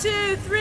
two, three.